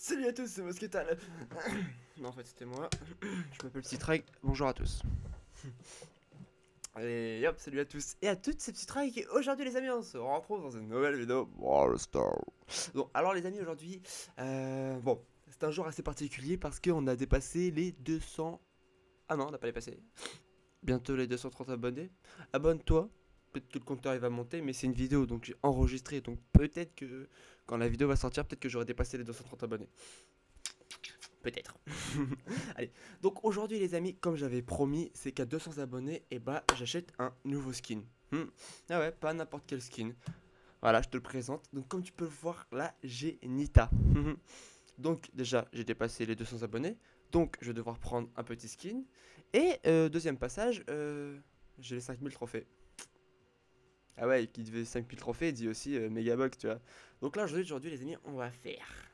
Salut à tous, c'est Mosquetal. non, en fait, c'était moi. Je m'appelle Citrag. Bonjour à tous. Et hop, salut à tous et à toutes, c'est Citrag. Et aujourd'hui, les amis, on se retrouve dans une nouvelle vidéo. Bon, alors, les amis, aujourd'hui, euh, bon, c'est un jour assez particulier parce qu'on a dépassé les 200. Ah non, on n'a pas dépassé. Bientôt les 230 abonnés. Abonne-toi. Peut-être que le compteur il va monter, mais c'est une vidéo donc j'ai enregistré. Donc peut-être que quand la vidéo va sortir, peut-être que j'aurai dépassé les 230 abonnés. Peut-être. Allez, donc aujourd'hui les amis, comme j'avais promis, c'est qu'à 200 abonnés, et eh bah j'achète un nouveau skin. Hmm. Ah ouais, pas n'importe quel skin. Voilà, je te le présente. Donc comme tu peux le voir, là j'ai Nita. donc déjà, j'ai dépassé les 200 abonnés. Donc je vais devoir prendre un petit skin. Et euh, deuxième passage, euh, j'ai les 5000 trophées. Ah ouais, qui devait 5000 trophées, dit aussi euh, Megabox, tu vois. Donc là, aujourd'hui, les amis, on va faire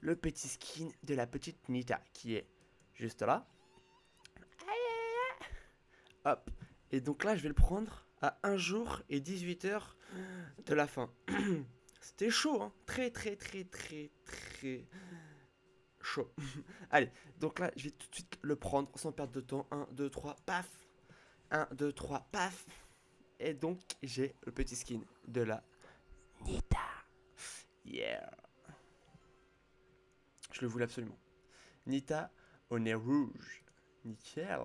le petit skin de la petite Nita, qui est juste là. Hop. Et donc là, je vais le prendre à 1 jour et 18 heures de la fin. C'était chaud, hein. Très, très, très, très, très chaud. Allez, donc là, je vais tout de suite le prendre sans perdre de temps. 1, 2, 3, paf 1, 2, 3, paf et donc, j'ai le petit skin de la Nita. Yeah. Je le voulais absolument. Nita au nez rouge. Nickel.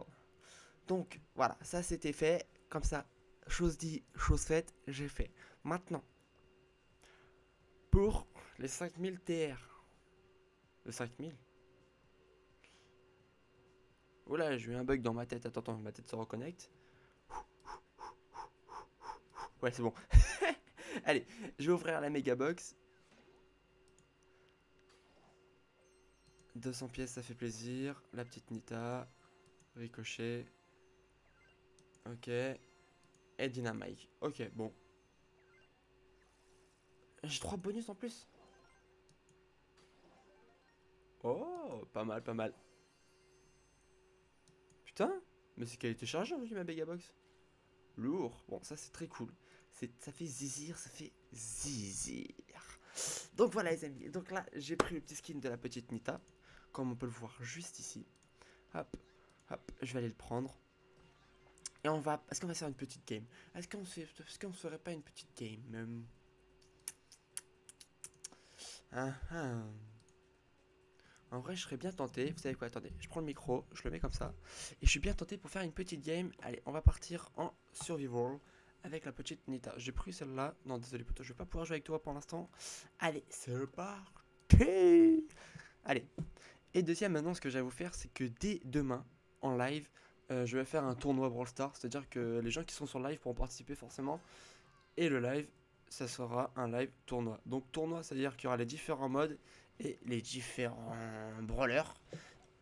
Donc, voilà, ça c'était fait. Comme ça, chose dit, chose faite, j'ai fait. Maintenant, pour les 5000 TR. Le 5000 Oula, j'ai eu un bug dans ma tête. Attends, attends, ma tête se reconnecte. Ouais, c'est bon. Allez, je vais ouvrir la méga box. 200 pièces, ça fait plaisir. La petite Nita. Ricochet. Ok. Et Dynamite. Ok, bon. J'ai trois bonus en plus. Oh, pas mal, pas mal. Putain, mais c'est était chargée aujourd'hui ma box. Lourd. Bon, ça c'est très cool. Ça fait zizir, ça fait zizir. Donc voilà les amis. Donc là, j'ai pris le petit skin de la petite Nita. Comme on peut le voir juste ici. Hop, hop, je vais aller le prendre. Et on va... Est-ce qu'on va faire une petite game? Est-ce qu'on est qu'on ferait pas une petite game? Ah, ah. En vrai, je serais bien tenté. Vous savez quoi Attendez, je prends le micro, je le mets comme ça. Et je suis bien tenté pour faire une petite game. Allez, on va partir en survival avec la petite Nita. J'ai pris celle-là. Non, désolé, plutôt, je vais pas pouvoir jouer avec toi pour l'instant. Allez, c'est parti Allez. Et deuxième, maintenant, ce que j'ai à vous faire, c'est que dès demain, en live, euh, je vais faire un tournoi Brawl Stars. C'est-à-dire que les gens qui sont sur live pourront participer forcément. Et le live, ça sera un live tournoi. Donc tournoi, c'est-à-dire qu'il y aura les différents modes et les différents brawlers.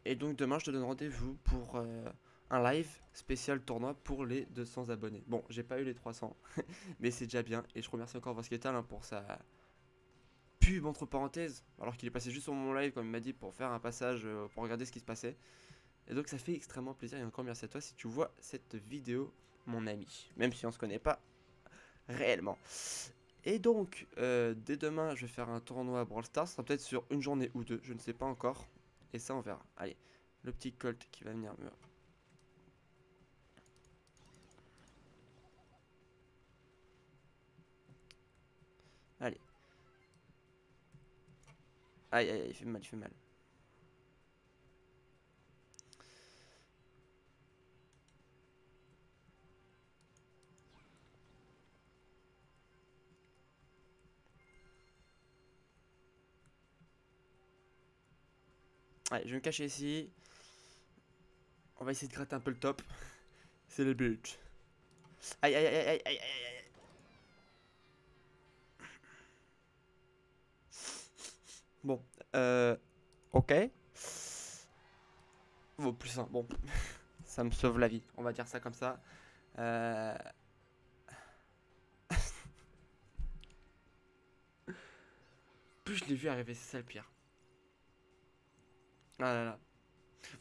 Et donc demain, je te donne rendez-vous pour euh, un live spécial tournoi pour les 200 abonnés. Bon, j'ai pas eu les 300, mais c'est déjà bien. Et je remercie encore Vasquetal hein, pour sa pub entre parenthèses, alors qu'il est passé juste sur mon live, comme il m'a dit, pour faire un passage, euh, pour regarder ce qui se passait. Et donc ça fait extrêmement plaisir. Et encore merci à toi si tu vois cette vidéo, mon ami. Même si on se connaît pas réellement. Et donc, euh, dès demain, je vais faire un tournoi à Brawl Stars. Ça sera peut-être sur une journée ou deux, je ne sais pas encore. Et ça, on verra. Allez, le petit Colt qui va venir me... Allez. Aïe, aïe, aïe, il fait mal, il fait mal. Allez, je vais me cacher ici. On va essayer de gratter un peu le top. C'est le but. Aïe, aïe, aïe, aïe, aïe, aïe. Bon, euh... Ok. Bon, plus un, bon. ça me sauve la vie, on va dire ça comme ça. Euh... plus je l'ai vu arriver, c'est ça le pire. Ah là là.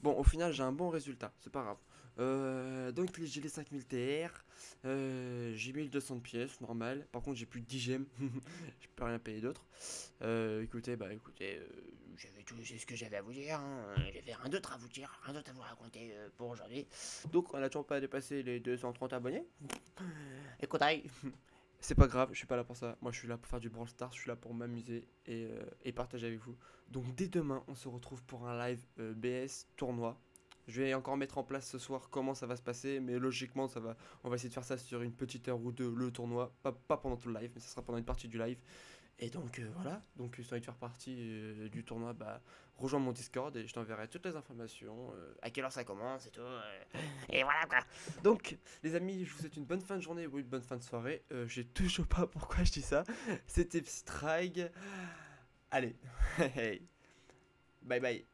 Bon, au final, j'ai un bon résultat, c'est pas grave. Euh, donc, j'ai les 5000 TR, euh, j'ai 1200 pièces, normal. Par contre, j'ai plus de 10 gemmes, je peux rien payer d'autre. Euh, écoutez, bah écoutez, j'avais tout, c'est ce que j'avais à vous dire. hein. J'avais rien d'autre à vous dire, rien d'autre à vous raconter euh, pour aujourd'hui. Donc on a toujours pas dépassé les 230 abonnés. Écoute, aïe, C'est pas grave, je suis pas là pour ça. Moi je suis là pour faire du Brawl Stars, je suis là pour m'amuser et, euh, partager avec vous. Donc dès demain, on se retrouve pour un live euh, BS tournoi. Je vais encore mettre en place ce soir comment ça va se passer, mais logiquement ça va, on va essayer de faire ça sur une petite heure ou deux le tournoi, pas, pas pendant tout le live, mais ça sera pendant une partie du live. Et donc euh, voilà, donc si tu as envie de faire partie euh, du tournoi, bah rejoins mon Discord et je t'enverrai toutes les informations. euh, à quelle heure ça commence et tout. euh, Et voilà quoi. Donc, les amis, je vous souhaite une bonne fin de journée ou une bonne fin de soirée. Euh, J'ai toujours pas pourquoi je dis ça. C'était Strike. Allez, bye bye.